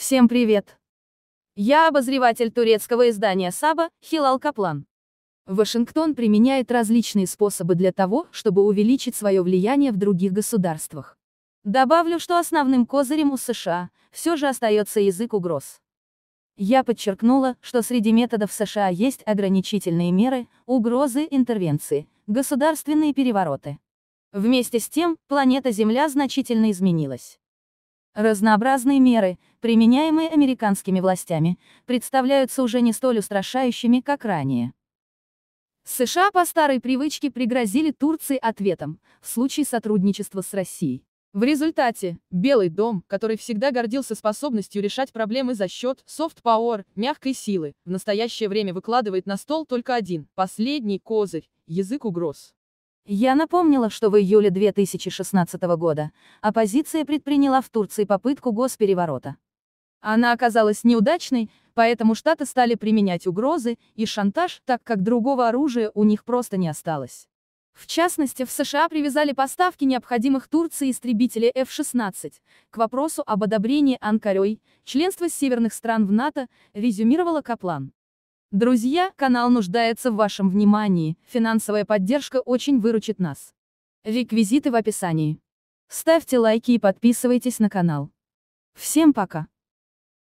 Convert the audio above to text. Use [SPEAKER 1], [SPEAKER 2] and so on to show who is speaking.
[SPEAKER 1] Всем привет! Я обозреватель турецкого издания Саба, Хилал Каплан. Вашингтон применяет различные способы для того, чтобы увеличить свое влияние в других государствах. Добавлю, что основным козырем у США все же остается язык угроз. Я подчеркнула, что среди методов США есть ограничительные меры, угрозы, интервенции, государственные перевороты. Вместе с тем, планета Земля значительно изменилась. Разнообразные меры, применяемые американскими властями, представляются уже не столь устрашающими, как ранее. США по старой привычке пригрозили Турции ответом, в случае сотрудничества с Россией. В результате, Белый дом, который всегда гордился способностью решать проблемы за счет soft-power, мягкой силы, в настоящее время выкладывает на стол только один, последний козырь – язык угроз. Я напомнила, что в июле 2016 года оппозиция предприняла в Турции попытку госпереворота. Она оказалась неудачной, поэтому Штаты стали применять угрозы и шантаж, так как другого оружия у них просто не осталось. В частности, в США привязали поставки необходимых Турции истребителей F-16. К вопросу об одобрении Анкарой, членства северных стран в НАТО, резюмировала Каплан. Друзья, канал нуждается в вашем внимании, финансовая поддержка очень выручит нас. Реквизиты в описании. Ставьте лайки и подписывайтесь на канал. Всем пока!